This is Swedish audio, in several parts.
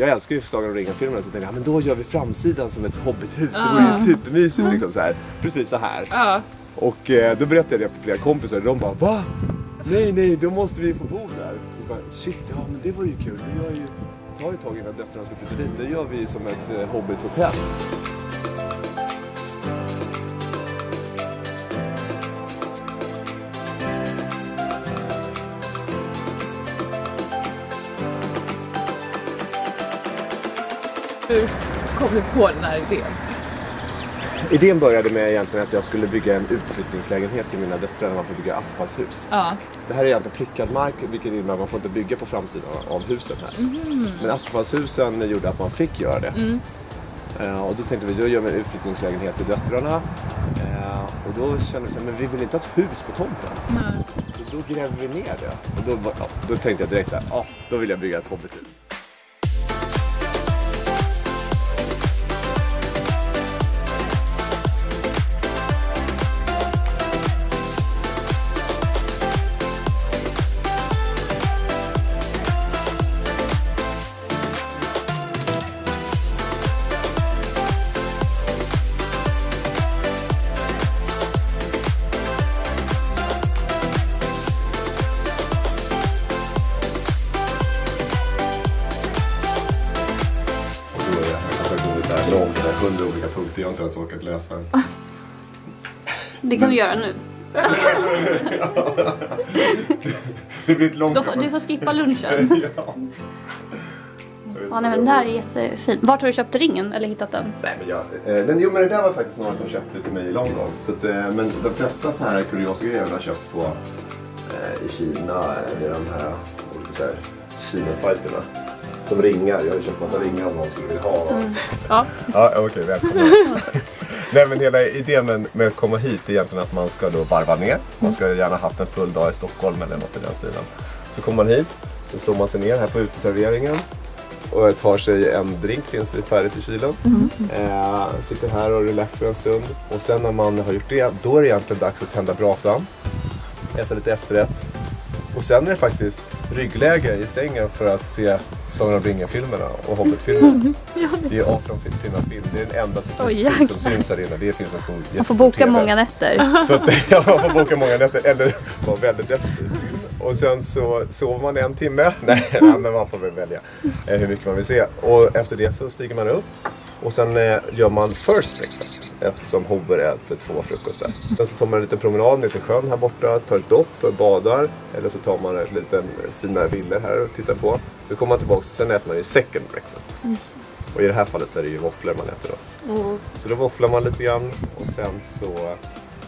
jag älskar ju Sagan om ringen-filmerna så tänkte jag, ja, men då gör vi framsidan som ett hobbithus. Det vore ju supermysigt liksom så här. Precis så här. Och eh, då berättade jag det för flera kompisar och de bara va? Nej, nej, då måste vi få bo där. Så bara, shit, ja men det vore ju kul. Vi gör ju, det tar ju tag innan döttrarna ska flytta dit. Det gör vi som ett eh, hobbithotell. Hur kom du på den här idén? Idén började med egentligen att jag skulle bygga en utflyttningslägenhet till mina döttrar när man får bygga attefallshus. Ja. Det här är egentligen prickad mark vilket innebär att man får inte bygga på framsidan av husen här. Men attefallshusen gjorde att man fick göra det. Eh, och då tänkte vi, då gör vi en utflyttningslägenhet till döttrarna. Eh, och då kände vi så här, men vi vill inte ha ett hus på tomten. Nej. Så då grävde vi ner det. Och då, ja, då tänkte jag direkt så här, ja, då vill jag bygga ett hobbithus. Det är hundra olika punkter jag har inte ens orkat läsa. Det kan du göra nu. Det blir ett långt Du får, du får skippa lunchen. ja. Ja, nej, men den här är jättefin. Vart har du köpt ringen eller hittat den? Nej, men jag, eh, den, jo men det där var faktiskt några som köpte till mig i London. Så att, eh, men de flesta så här kuriosgrejer har jag köpt på eh, i Kina, eller de här olika så här Kina-sajterna. Som ringar, jag har ju köpt massa ringar om någon skulle vilja ha. Ja. Ja, okej, välkommen. Nej men hela idén med, med att komma hit är egentligen att man ska då varva ner. Man ska gärna haft en full dag i Stockholm eller något i den stilen. Så kommer man hit, så slår man sig ner här på uteserveringen och tar sig en drink, finns det färdigt i kylen. Eh, sitter här och relaxar en stund. Och sen när man har gjort det, då är det egentligen dags att tända brasan. Äta lite efterrätt. Och sen är det faktiskt ryggläge i sängen för att se Sagan om ringen-filmerna och Hobbit-filmerna. Det är 18 timmar film. Det är den enda tekniken som jäklar. syns här inne. Det finns en stor Man får boka TV. många nätter. Så att, ja, man får boka många nätter eller vara väldigt effektiv. Och sen så sover man en timme. Nej, nej, men man får väl välja eh, hur mycket man vill se. Och efter det så stiger man upp. Och sen eh, gör man first breakfast eftersom Hobber äter två frukostar. Sen så tar man en liten promenad ner till sjön här borta, tar ett dopp, badar. Eller så tar man en liten finare villor här och tittar på. Så kommer man tillbaka och sen äter man ju second breakfast. Och i det här fallet så är det ju våfflor man äter då. Så då våfflar man lite grann och sen så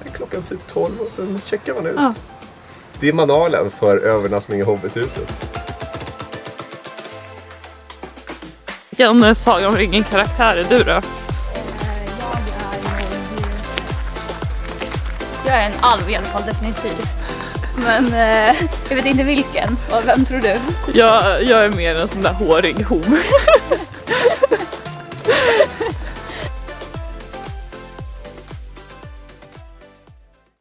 är klockan typ 12 och sen checkar man ut. Ja. Det är manualen för övernattning i Hobbithuset. Vilken Sagan om ringen-karaktär är du då? Jag är en alv i alla fall definitivt. Men eh, jag vet inte vilken. Och vem tror du? Jag, jag är mer en sån där hårig hob.